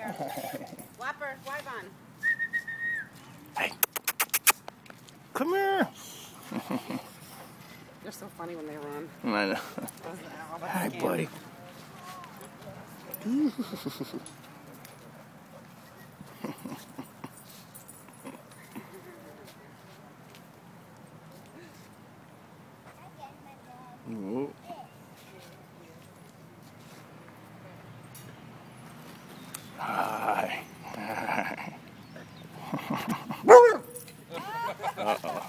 there. Whopper, Wyvon. Hey. Come here. They're so funny when they run. I know. Hi, game. buddy. Whoa. Uh-oh.